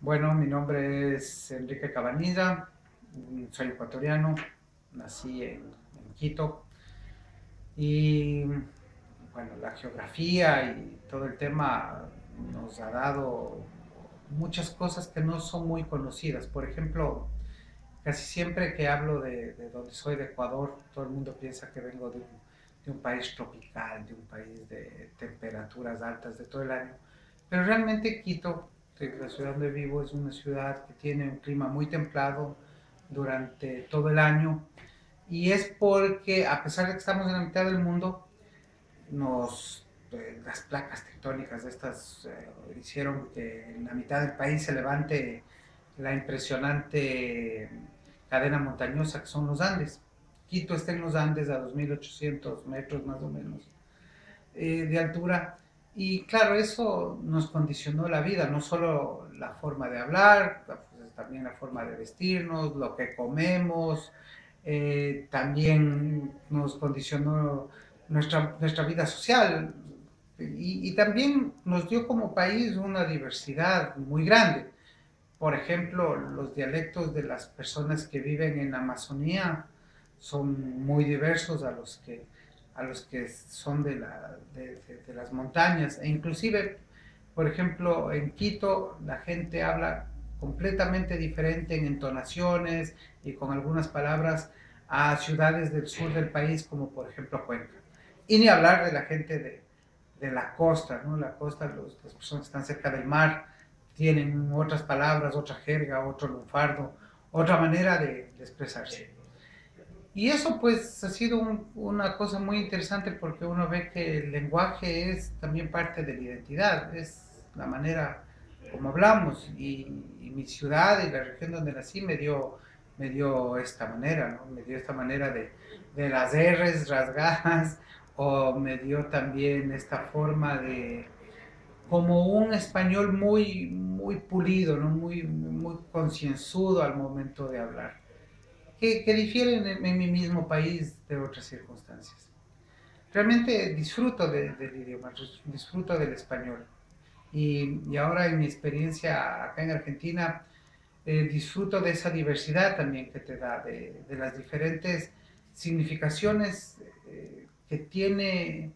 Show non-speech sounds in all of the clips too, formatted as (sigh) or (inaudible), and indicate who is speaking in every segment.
Speaker 1: Bueno, mi nombre es Enrique Cabanilla, soy ecuatoriano, nací en, Quito y bueno, la geografía y todo el tema nos ha dado muchas cosas que no son muy conocidas. Por ejemplo, casi siempre que hablo de, de donde soy, de Ecuador, todo el mundo piensa que vengo de un, país tropical, de un país de temperaturas altas de todo el año. Pero realmente Quito, la ciudad donde vivo, es una ciudad que tiene un clima muy templado durante todo el año. Y es porque, a pesar de que estamos en la mitad del mundo, nos las placas tectónicas de estas eh, hicieron que en la mitad del país se levante la impresionante cadena montañosa que son los Andes. Quito está en los Andes a 2.800 metros más o menos eh, de altura. Y claro, eso nos condicionó la vida, no solo la forma de hablar, pues, también la forma de vestirnos, lo que comemos, eh, también nos condicionó nuestra, nuestra vida social, y, también nos dio como país una diversidad muy grande. Por ejemplo, los dialectos de las personas que viven en Amazonía son muy diversos a los que, a los que son de, la, de, las montañas. E inclusive, por ejemplo, en Quito la gente habla completamente diferente en entonaciones y con algunas palabras a ciudades del sur del país, como por ejemplo Cuenca. Y ni hablar de la gente de, la costa, ¿no? La costa, los, las personas que están cerca del mar tienen otras palabras, otra jerga, otro lunfardo, otra manera de expresarse. Y eso pues ha sido un, una cosa muy interesante porque uno ve que el lenguaje es también parte de la identidad, es la manera como hablamos y, y mi ciudad y la región donde nací me dio, me dio esta manera, ¿no? me dio esta manera de, de las R's rasgadas (laughs) o me dio también esta forma de como un español muy muy pulido, ¿no? muy, muy concienzudo al momento de hablar, que, que difieren en, en, mi mismo país de otras circunstancias. Realmente disfruto de, del idioma, disfruto del español. Y, y, ahora en mi experiencia acá en Argentina, eh, disfruto de esa diversidad también que te da, de, de las diferentes significaciones eh, que tiene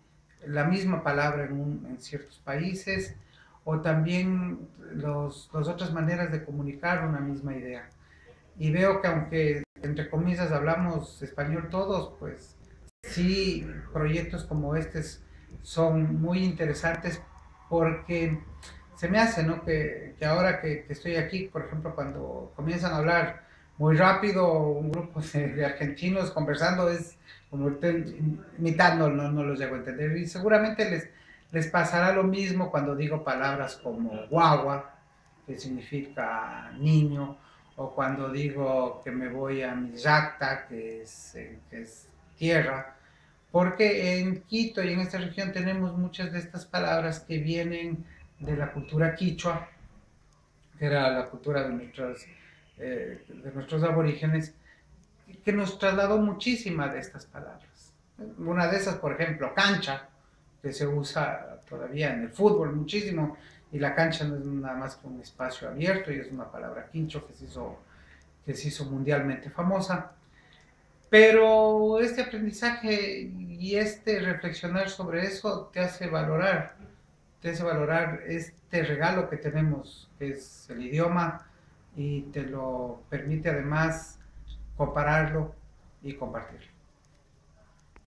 Speaker 1: la misma palabra en, un, en ciertos países o también las otras maneras de comunicar una misma idea. Y veo que aunque entre comillas hablamos español todos, pues sí, proyectos como estos son muy interesantes porque se me hace, ¿no? Que, ahora que, estoy aquí, por ejemplo, cuando comienzan a hablar muy rápido un grupo de, argentinos conversando, es como mitad no, no, no, los llego a entender. Y seguramente les, les pasará lo mismo cuando digo palabras como guagua, que significa niño, o cuando digo que me voy a mi yacta, que es, eh, que es tierra, porque en Quito y en esta región tenemos muchas de estas palabras que vienen de la cultura quichua, que era la cultura de nuestros, eh, de nuestros aborígenes, que nos trasladó muchísimas de estas palabras. Una de esas, por ejemplo, cancha, que se usa todavía en el fútbol muchísimo, y la cancha no es nada más que un espacio abierto, y es una palabra quincho que se hizo, que se hizo mundialmente famosa. Pero este aprendizaje y este reflexionar sobre eso te hace valorar, te hace valorar este regalo que tenemos, que es el idioma, y te lo permite además compararlo y compartirlo.